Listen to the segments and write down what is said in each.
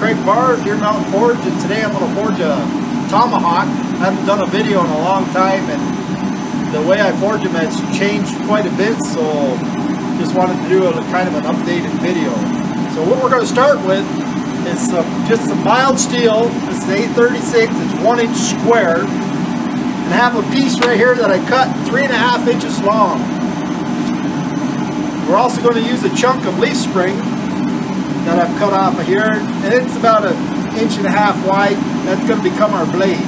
Craig Barr, Deer Mountain Forge, and today I'm going to forge a tomahawk. I haven't done a video in a long time, and the way I forge them has changed quite a bit, so just wanted to do a kind of an updated video. So what we're going to start with is some, just some mild steel. This is A36, it's one inch square, and I have a piece right here that I cut three and a half inches long. We're also going to use a chunk of leaf spring that I've cut off of here, and it's about an inch and a half wide. That's going to become our blade.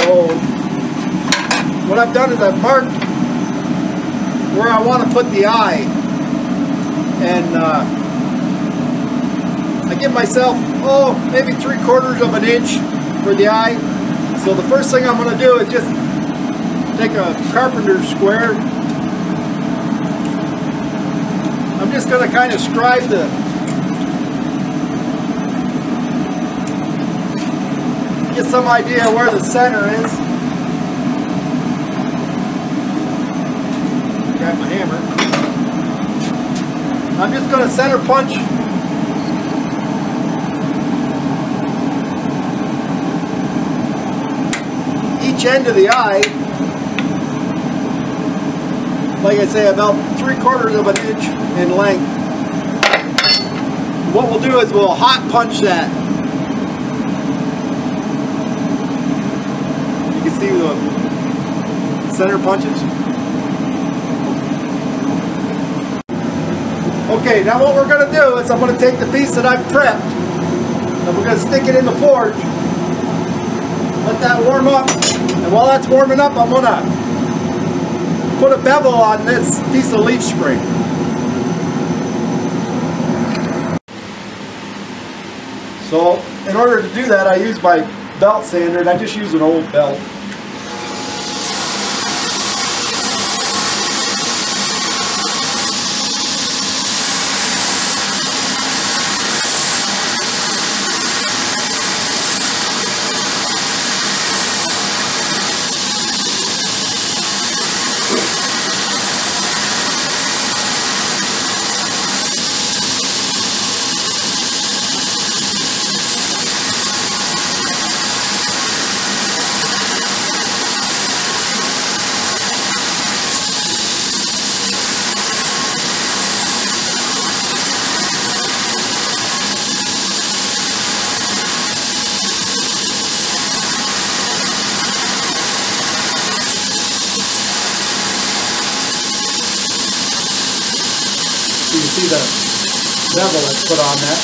So what I've done is I've marked where I want to put the eye, and uh, I give myself, oh, maybe three quarters of an inch for the eye. So the first thing I'm going to do is just take a carpenter square I'm just going to kind of scribe the get some idea where the center is. Grab my hammer. I'm just going to center punch each end of the eye like I say, about three quarters of an inch in length. What we'll do is we'll hot punch that. You can see the center punches. Okay, now what we're going to do is I'm going to take the piece that I've prepped and we're going to stick it in the forge. Let that warm up. And while that's warming up, I'm to put a bevel on this piece of leaf spring. So in order to do that I use my belt sander and I just use an old belt. you see the bevel that's put on that.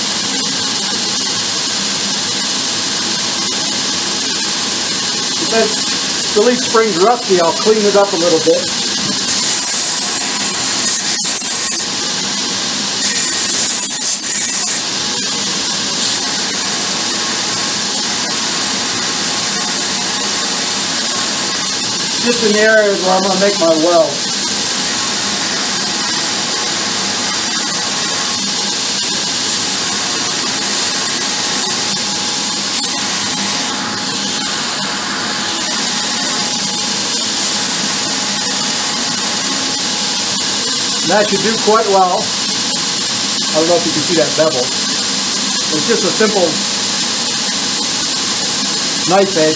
Because the leaf spring's rusty, I'll clean it up a little bit. Just in the areas where I'm going to make my weld. That should do quite well. I don't know if you can see that bevel. It's just a simple knife edge.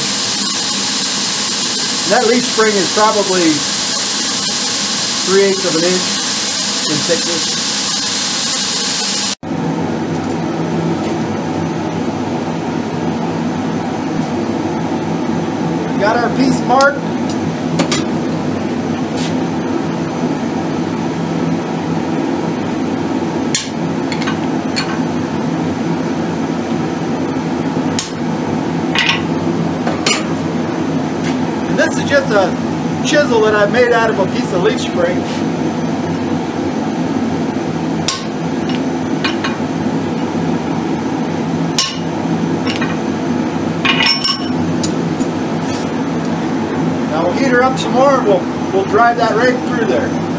And that leaf spring is probably 3 eighths of an inch in thickness. Got our piece marked. just a chisel that I made out of a piece of leaf spring. Now we'll heat her up some more and we'll, we'll drive that right through there. there.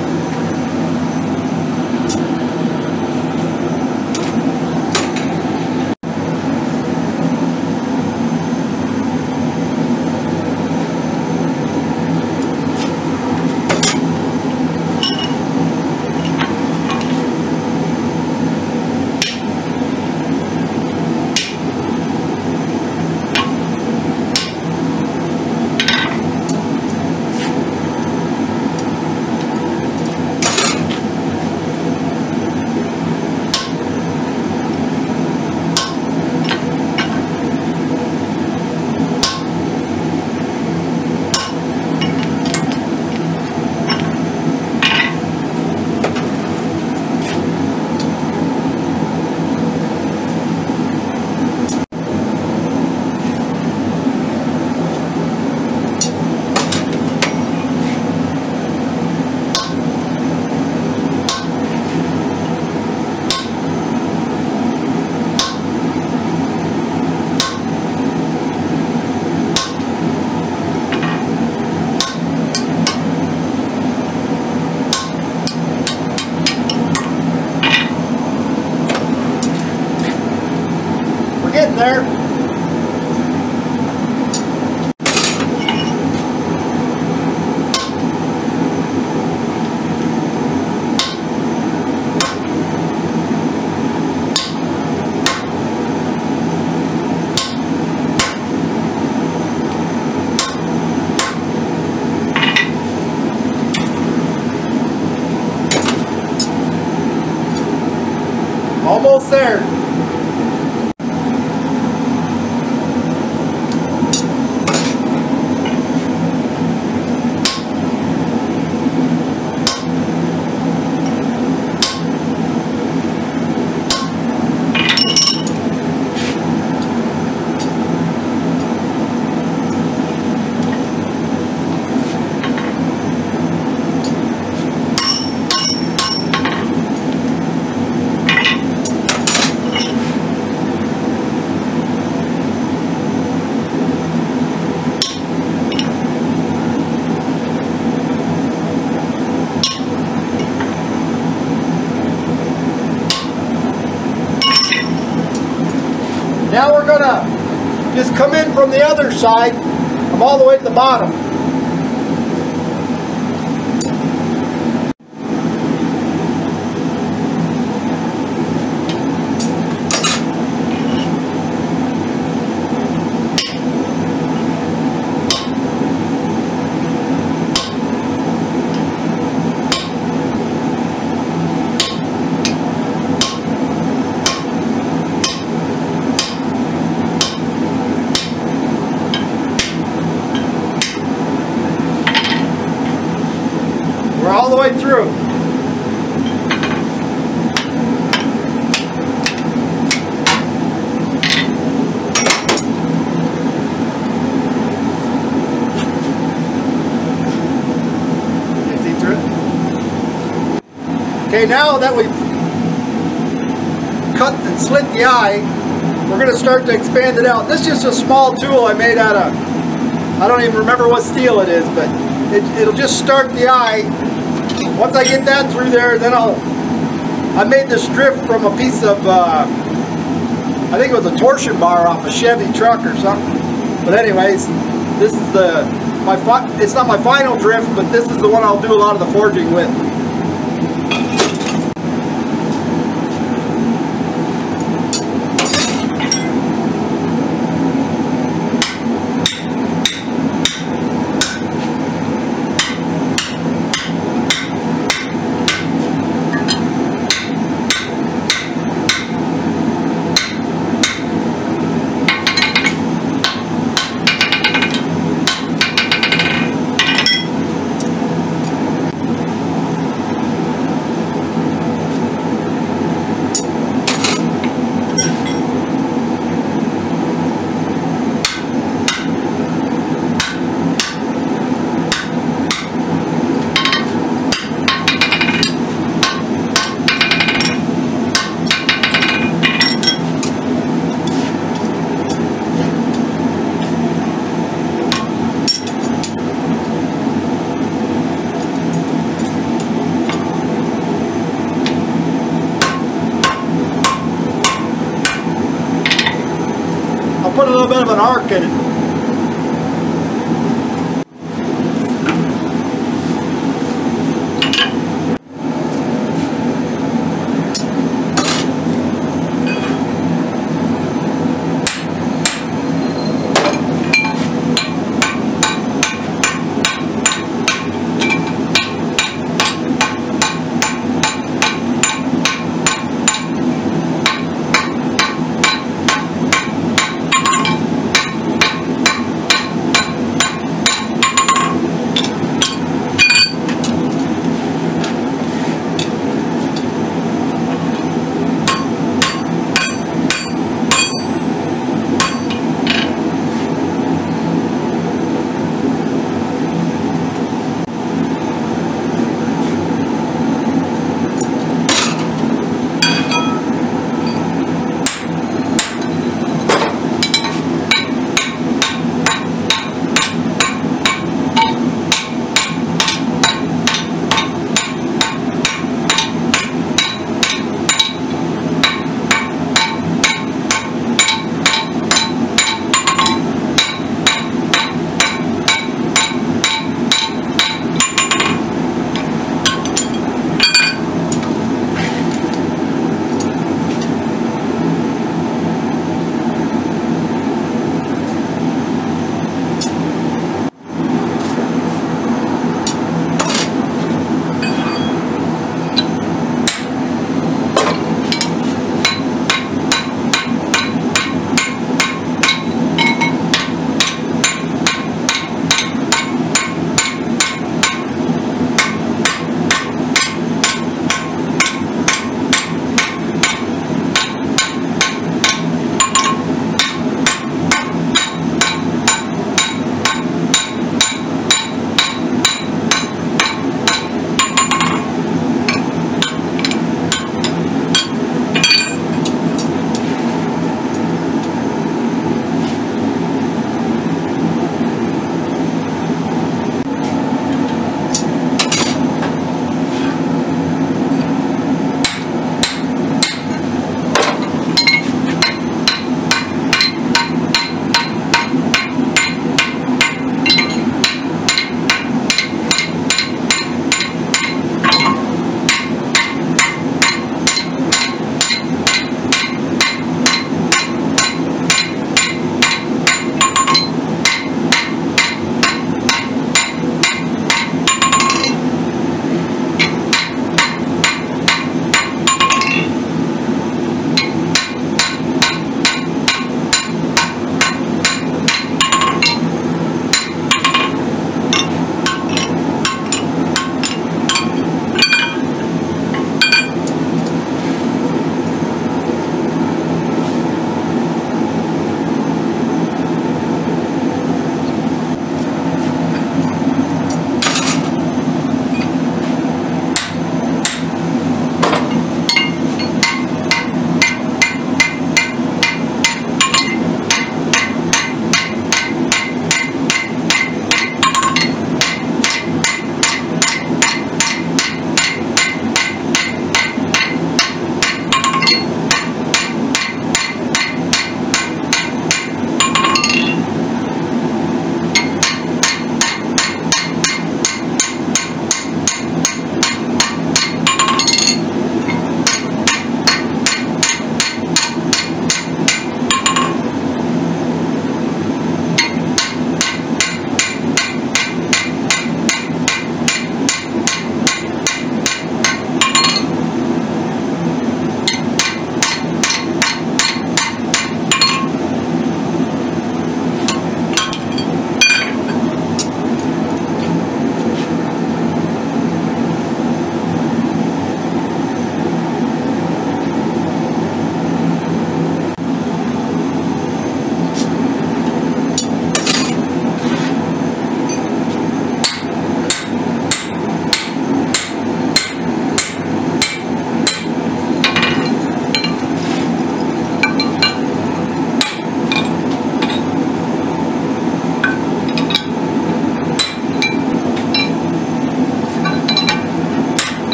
Other side. I'm all the way at the bottom. We're all the way through. You see through it? Okay, now that we've cut and slit the eye, we're going to start to expand it out. This is just a small tool I made out of, I don't even remember what steel it is, but it, it'll just start the eye. Once I get that through there, then I'll, I made this drift from a piece of, uh, I think it was a torsion bar off a Chevy truck or something. But anyways, this is the, my, it's not my final drift, but this is the one I'll do a lot of the forging with.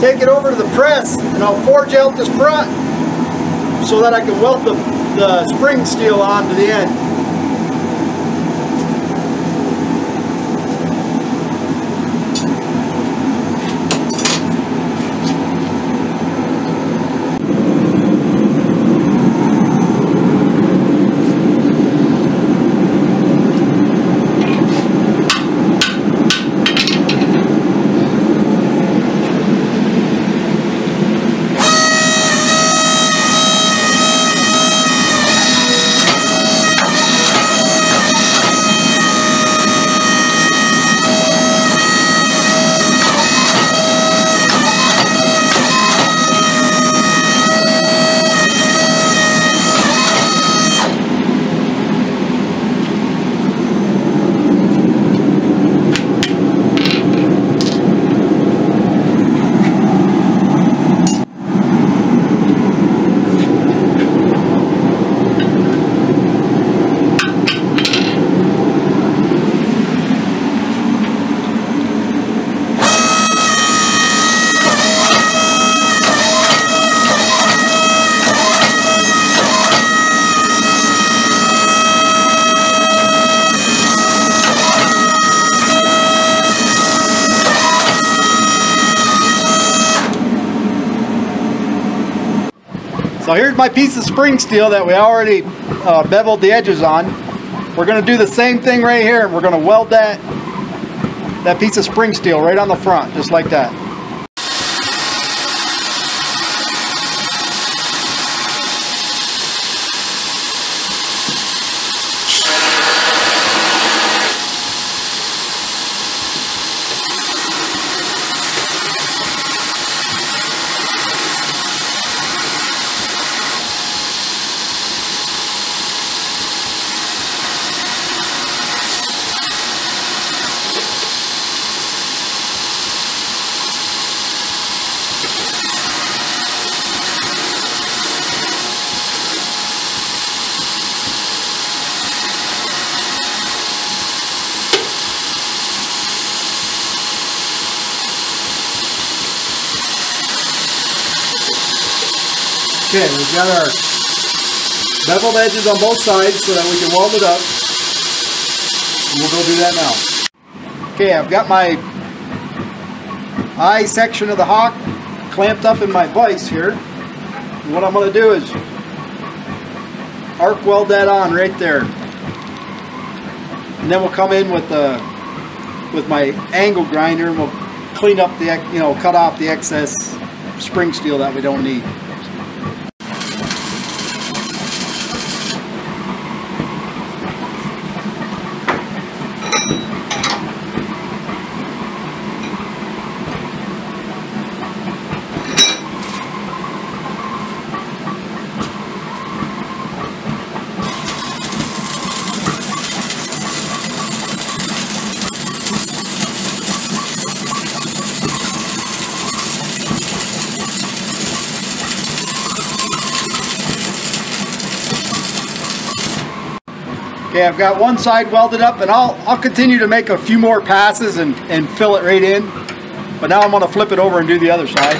Take it over to the press and I'll forge out this front so that I can weld the, the spring steel on to the end. So here's my piece of spring steel that we already uh, beveled the edges on. We're going to do the same thing right here. And we're going to weld that, that piece of spring steel right on the front, just like that. We've got our beveled edges on both sides so that we can weld it up. And we'll go do that now. Okay, I've got my eye section of the hawk clamped up in my vise here. And what I'm going to do is arc weld that on right there. And then we'll come in with the with my angle grinder and we'll clean up the, you know, cut off the excess spring steel that we don't need. Okay, I've got one side welded up and I'll, I'll continue to make a few more passes and, and fill it right in. But now I'm going to flip it over and do the other side.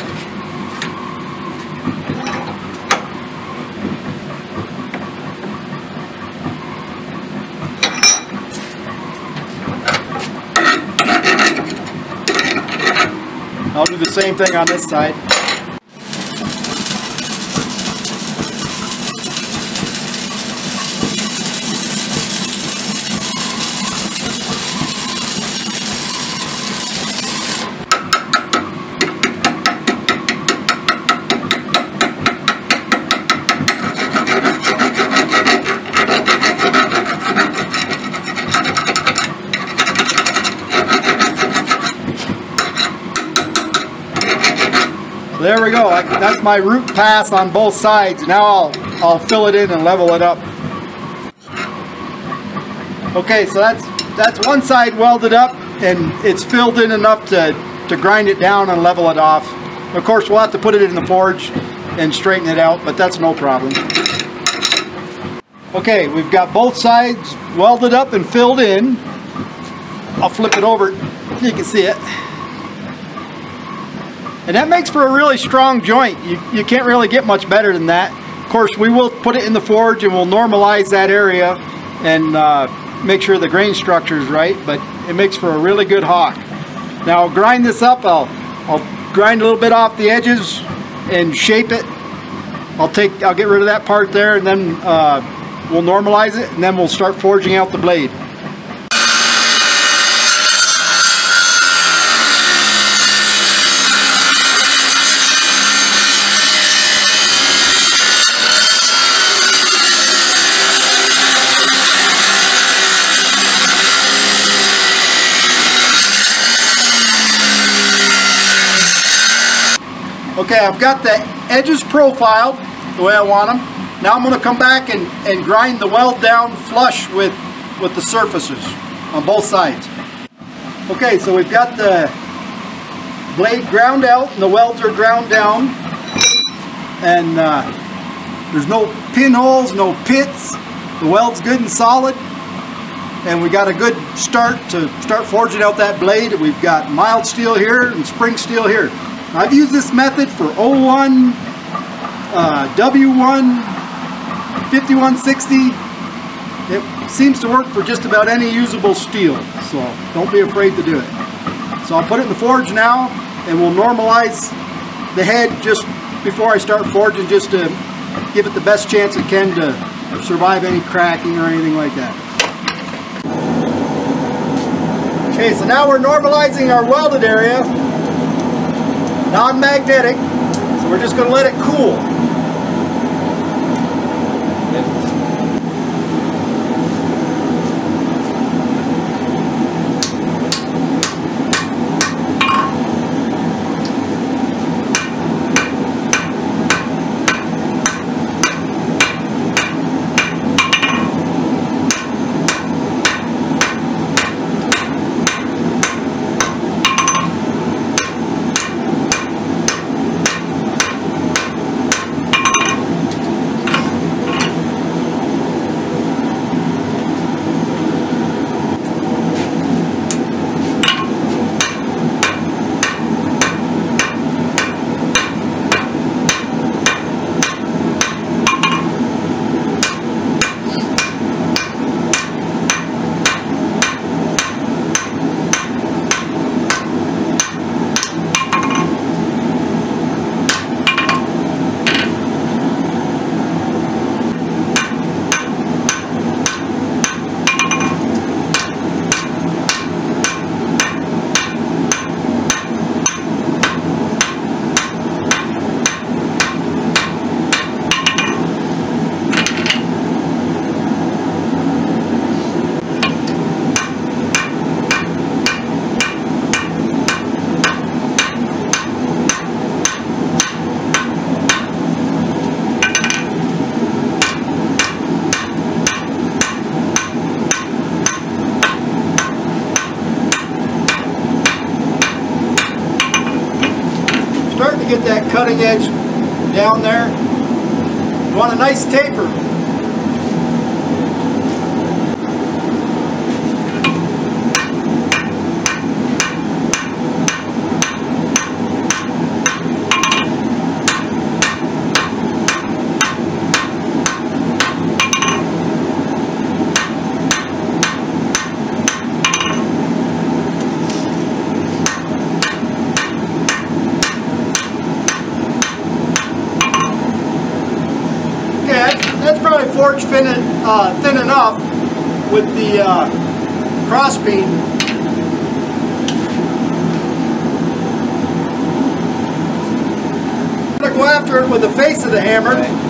I'll do the same thing on this side. There we go. That's my root pass on both sides. Now I'll, I'll fill it in and level it up. Okay, so that's that's one side welded up and it's filled in enough to, to grind it down and level it off. Of course, we'll have to put it in the forge and straighten it out, but that's no problem. Okay, we've got both sides welded up and filled in. I'll flip it over, you can see it. And that makes for a really strong joint. You, you can't really get much better than that. Of course, we will put it in the forge and we'll normalize that area and uh, make sure the grain structure is right, but it makes for a really good hawk. Now I'll grind this up, I'll, I'll grind a little bit off the edges and shape it. I'll take, I'll get rid of that part there and then uh, we'll normalize it and then we'll start forging out the blade. Okay, I've got the edges profiled the way I want them. Now I'm going to come back and, and grind the weld down flush with, with the surfaces on both sides. Okay, so we've got the blade ground out and the welds are ground down. And uh, there's no pinholes, no pits. The weld's good and solid. And we got a good start to start forging out that blade. We've got mild steel here and spring steel here. I've used this method for O1, uh, W1, 5160. It seems to work for just about any usable steel, so don't be afraid to do it. So I'll put it in the forge now, and we'll normalize the head just before I start forging, just to give it the best chance it can to survive any cracking or anything like that. Okay, so now we're normalizing our welded area non-magnetic, so we're just going to let it cool. get that cutting edge down there. You want a nice taper. probably forge thin, uh, thin enough with the uh, cross peen. I'm going to go after it with the face of the hammer. Right.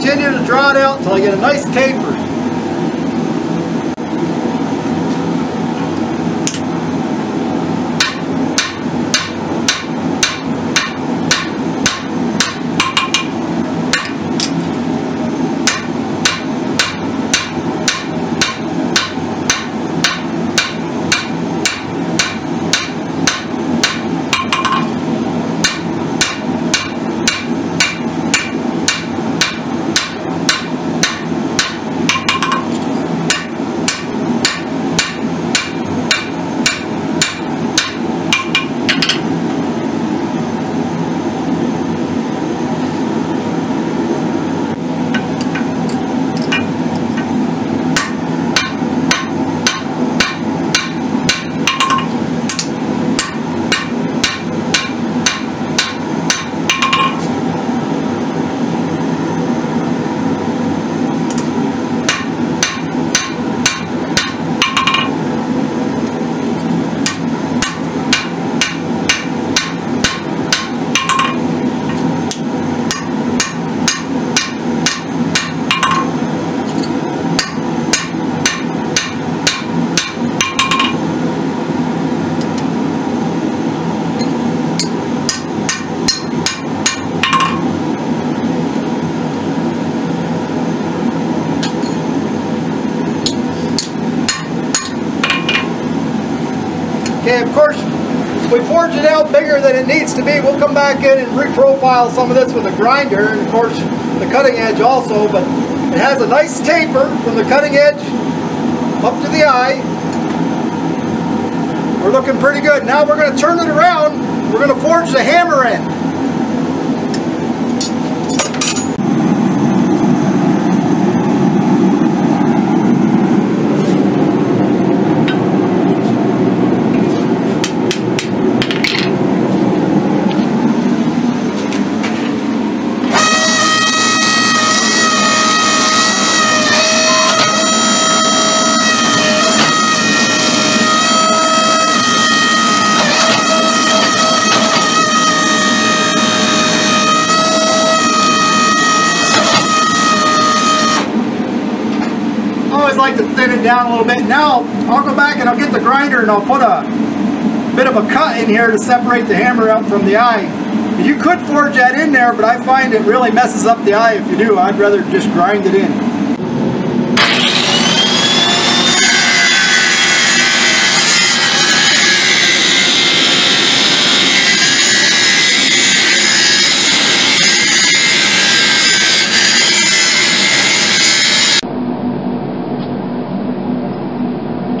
continue to draw it out until I get a nice taper. Okay, of course, we forge it out bigger than it needs to be. We'll come back in and reprofile some of this with a grinder, and of course, the cutting edge also, but it has a nice taper from the cutting edge up to the eye. We're looking pretty good. Now we're going to turn it around. We're going to forge the hammer end. A little bit. Now I'll go back and I'll get the grinder and I'll put a bit of a cut in here to separate the hammer out from the eye. You could forge that in there, but I find it really messes up the eye if you do. I'd rather just grind it in. Okay,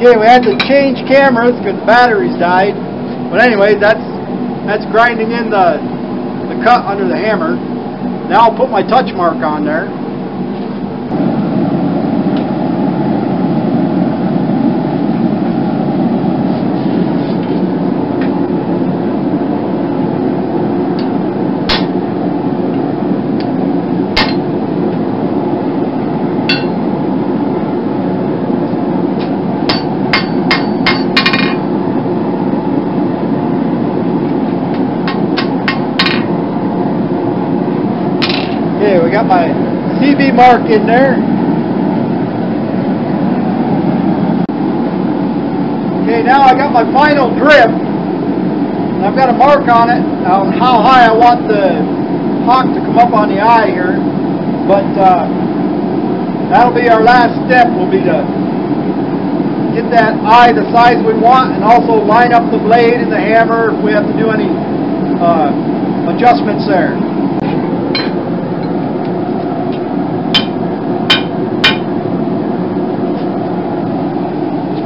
we had to change cameras because the batteries died. But anyway, that's that's grinding in the the cut under the hammer. Now I'll put my touch mark on there. we got my CB mark in there. Okay, now I got my final drift. I've got a mark on it on how high I want the hawk to come up on the eye here. But uh, that'll be our last step will be to get that eye the size we want and also line up the blade and the hammer if we have to do any uh, adjustments there.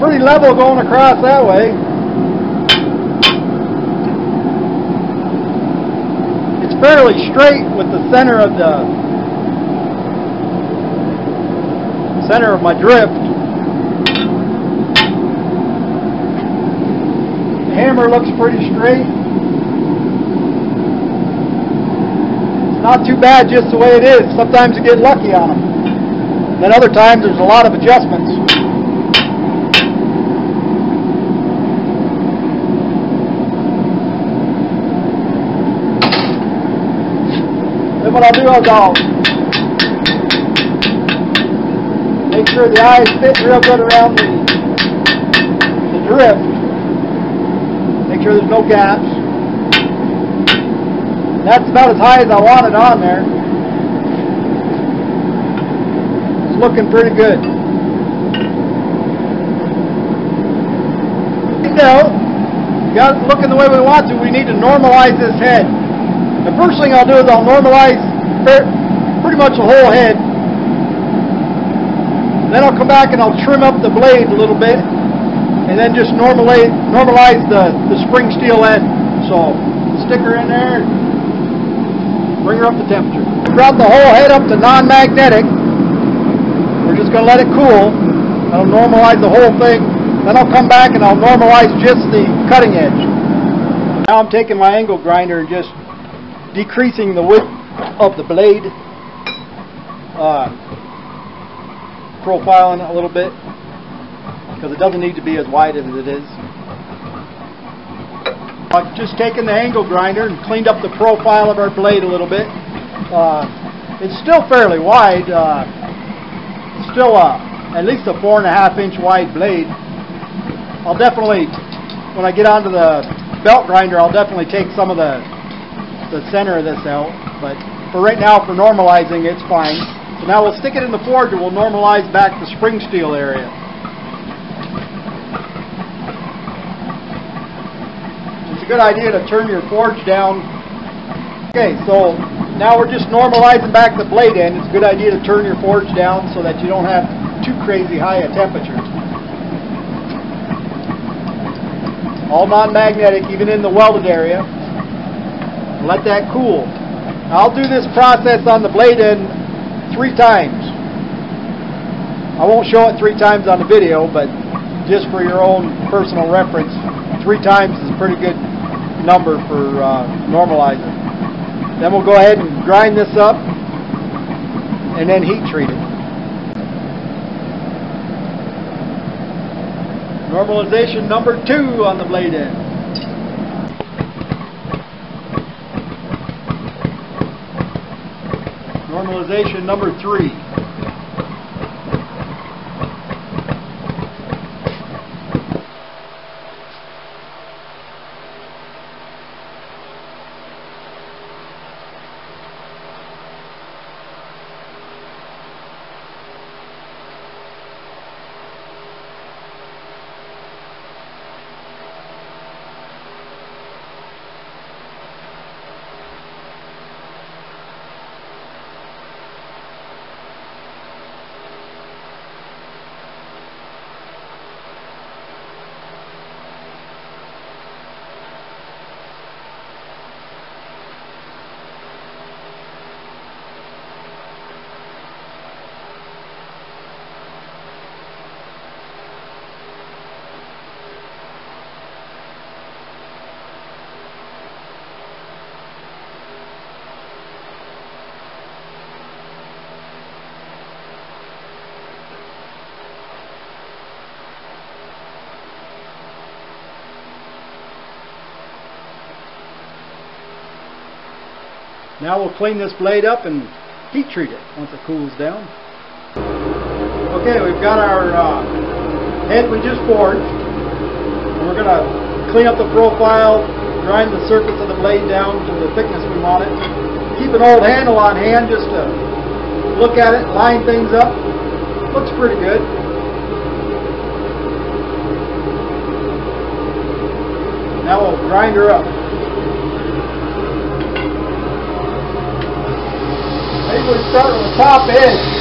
pretty level going across that way. It's fairly straight with the center of the center of my drift. The hammer looks pretty straight. It's not too bad just the way it is. Sometimes you get lucky on them. Then other times there's a lot of adjustments. what I'll do is I'll make sure the eyes fit real good around the, the drift. Make sure there's no gaps. That's about as high as I want it on there. It's looking pretty good. Now, got it looking the way we want to, we need to normalize this head. The first thing I'll do is I'll normalize pretty much the whole head. Then I'll come back and I'll trim up the blade a little bit and then just normalize, normalize the, the spring steel end. So stick her in there bring her up to temperature. Brought the whole head up to non-magnetic. We're just going to let it cool. That'll normalize the whole thing. Then I'll come back and I'll normalize just the cutting edge. Now I'm taking my angle grinder and just decreasing the width of the blade, uh, profiling it a little bit because it doesn't need to be as wide as it is. I've just taken the angle grinder and cleaned up the profile of our blade a little bit. Uh, it's still fairly wide. Uh, still a, at least a four and a half inch wide blade. I'll definitely, when I get onto the belt grinder, I'll definitely take some of the the center of this out. But for right now, for normalizing, it's fine. So now we'll stick it in the forge and we'll normalize back the spring steel area. It's a good idea to turn your forge down. Okay, so now we're just normalizing back the blade end. It's a good idea to turn your forge down so that you don't have too crazy high a temperature. All non-magnetic, even in the welded area. Let that cool. I'll do this process on the blade end three times. I won't show it three times on the video, but just for your own personal reference, three times is a pretty good number for uh, normalizing. Then we'll go ahead and grind this up and then heat treat it. Normalization number two on the blade end. Normalization number three. Now we'll clean this blade up and heat treat it once it cools down. Okay, we've got our uh, head we just forged. And we're going to clean up the profile, grind the surface of the blade down to the thickness we want it. Keep an old handle on hand just to look at it, line things up. Looks pretty good. Now we'll grind her up. We start with the top edge.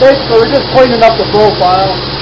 Basically, we're just cleaning up the profile.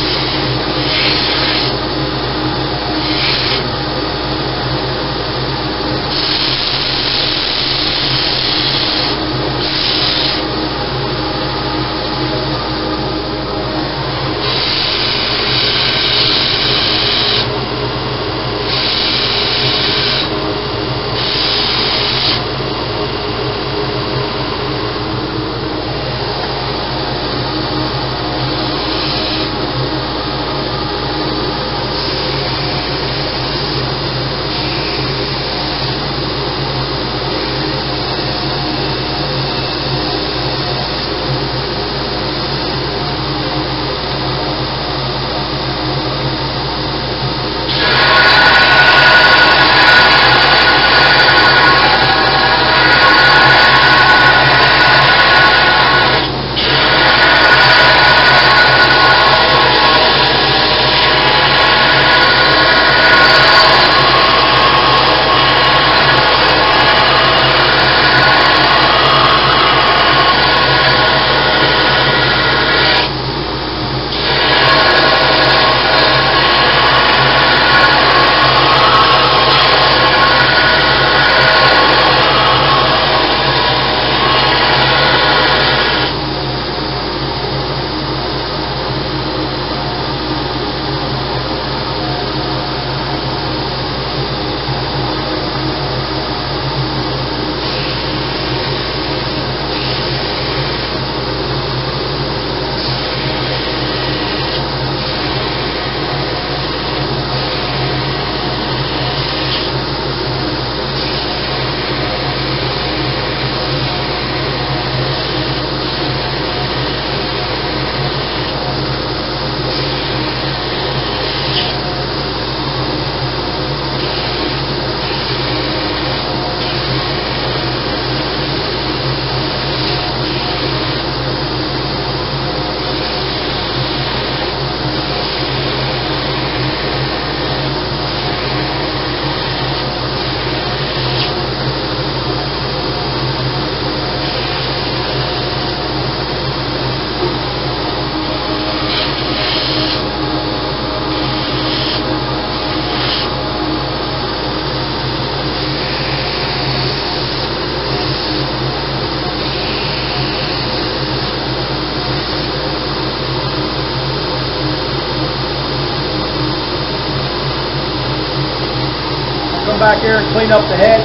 Here and clean up the head.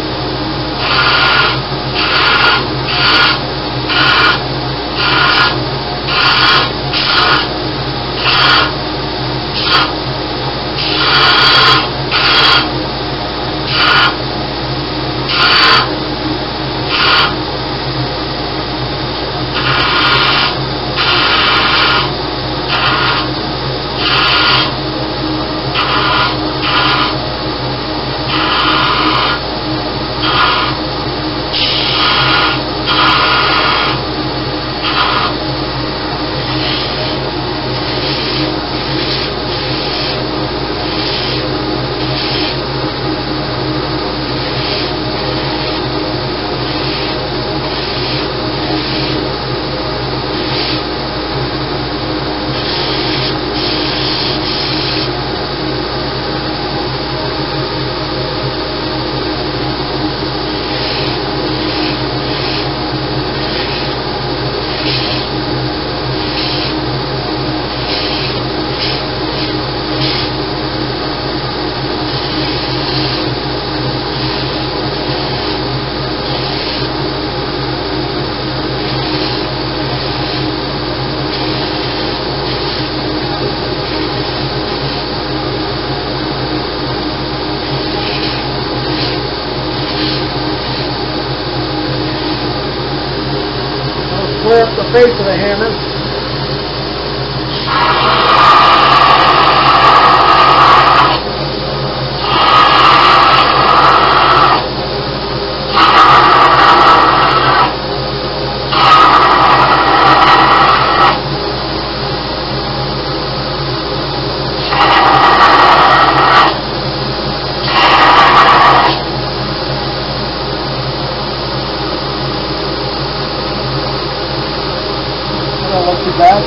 Too bad.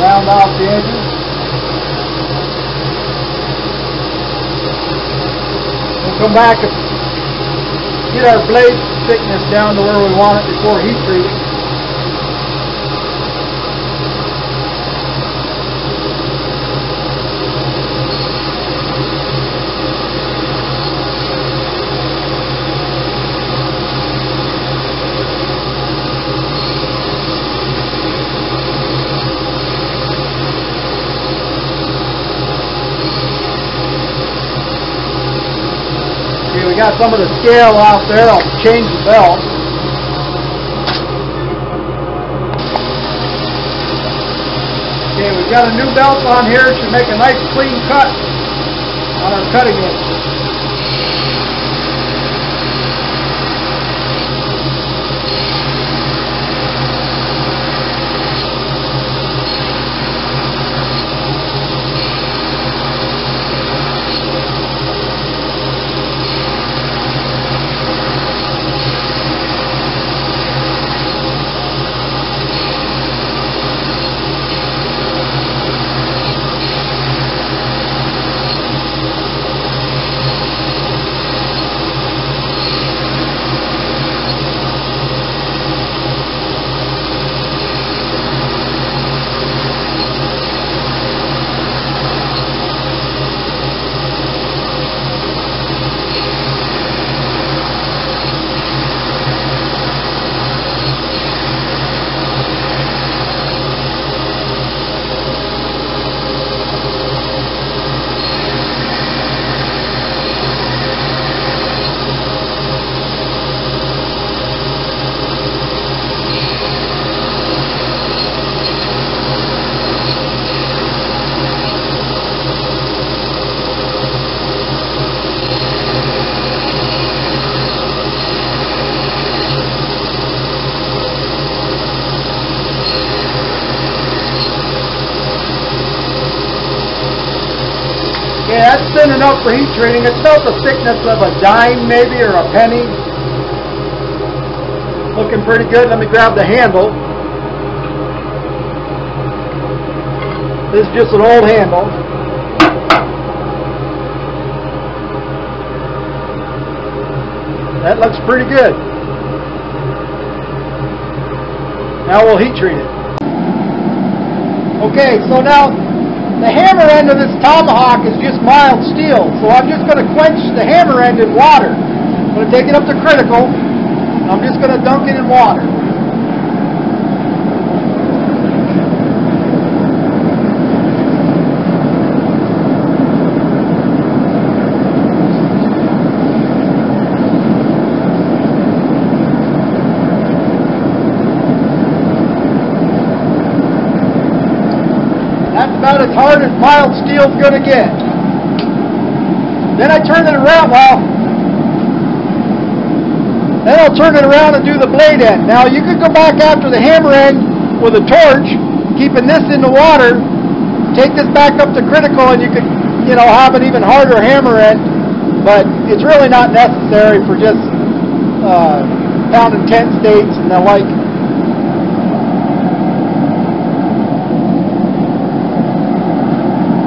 Round off the edges. We'll come back and get our blade thickness down to where we want it before heat treating. Got some of the scale out there. I'll change the belt. Okay, we've got a new belt on here. Should make a nice clean cut on our cutting edge. Okay, that's thin enough for heat treating. It's about the thickness of a dime maybe or a penny. Looking pretty good. Let me grab the handle. This is just an old handle. That looks pretty good. Now we'll heat treat it. Okay, so now the hammer end of this tomahawk is just mild steel, so I'm just going to quench the hammer end in water. I'm going to take it up to critical. I'm just going to dunk it in water. That's about as hard as mild steel's gonna get. Then I turn it around, well, then I'll turn it around and do the blade end. Now you could go back after the hammer end with a torch, keeping this in the water, take this back up to critical and you could, you know, have an even harder hammer end, but it's really not necessary for just, uh, pounding tent stakes and the like.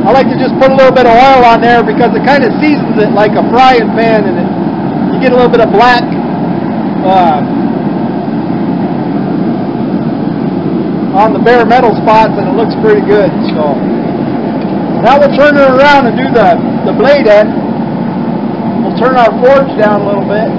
I like to just put a little bit of oil on there because it kind of seasons it like a frying pan and it, you get a little bit of black uh, on the bare metal spots and it looks pretty good. So now we'll turn it around and do the, the blade end. We'll turn our forge down a little bit.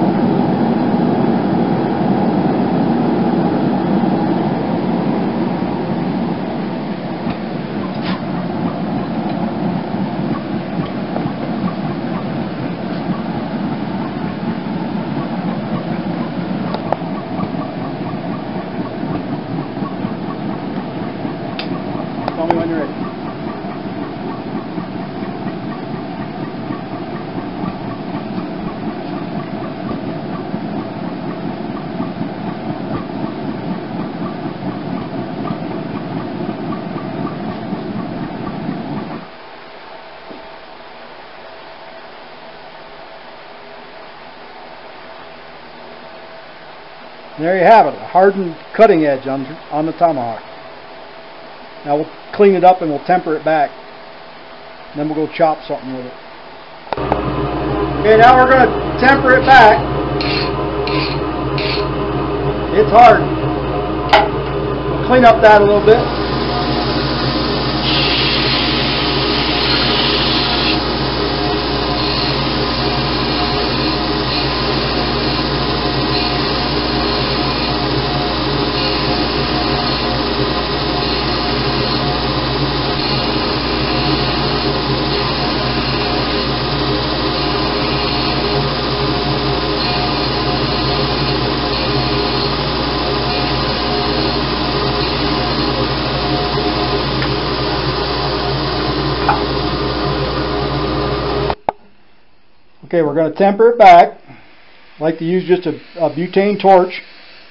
Tell me when you're ready. There you have it, a hardened cutting edge on, on the tomahawk. Now we'll clean it up and we'll temper it back. Then we'll go chop something with it. Okay, now we're going to temper it back. It's hard. Clean up that a little bit. Okay, we're going to temper it back. I like to use just a, a butane torch.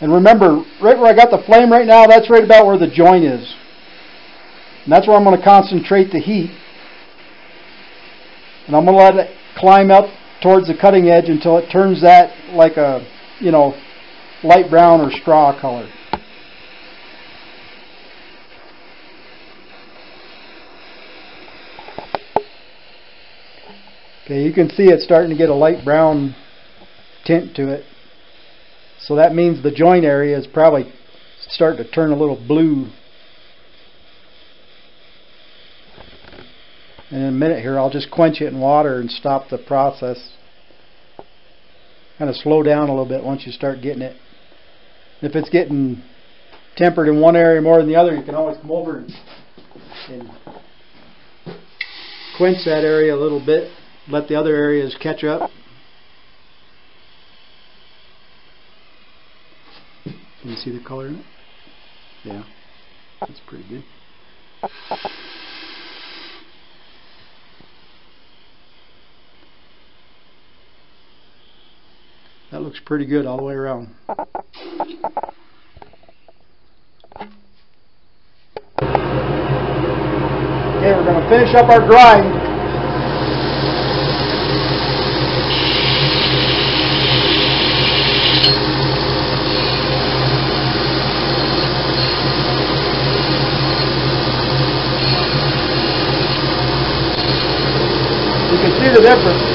And remember, right where I got the flame right now, that's right about where the joint is. And that's where I'm going to concentrate the heat. And I'm going to let it climb up towards the cutting edge until it turns that like a, you know, light brown or straw color. Okay, you can see it's starting to get a light brown tint to it. So that means the joint area is probably starting to turn a little blue. And in a minute here I'll just quench it in water and stop the process. Kind of slow down a little bit once you start getting it. If it's getting tempered in one area more than the other, you can always come over and, and quench that area a little bit let the other areas catch up. Can you see the color in it? Yeah, that's pretty good. That looks pretty good all the way around. Okay, we're going to finish up our grind. You can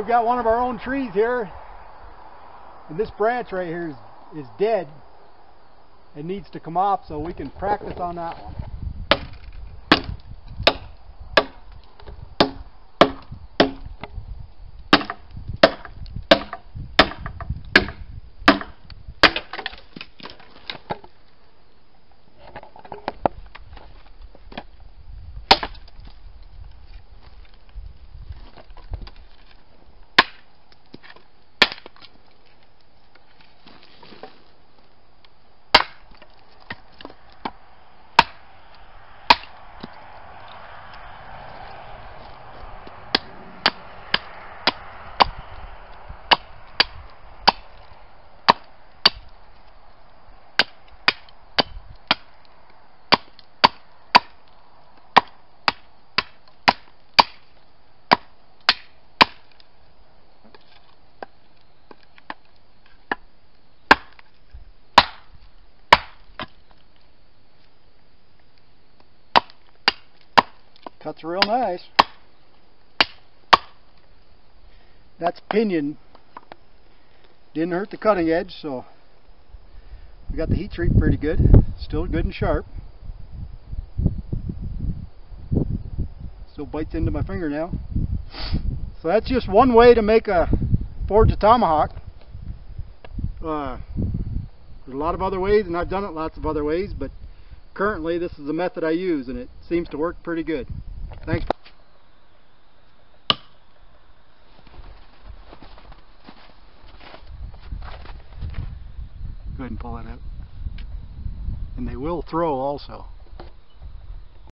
we've got one of our own trees here. And this branch right here is, is dead. It needs to come off so we can practice on that one. Cuts real nice. That's pinyon. Didn't hurt the cutting edge, so we got the heat treat pretty good. Still good and sharp. Still bites into my fingernail. So that's just one way to make a forge a tomahawk. Uh, there's a lot of other ways, and I've done it lots of other ways, but currently this is the method I use, and it seems to work pretty good. Thanks.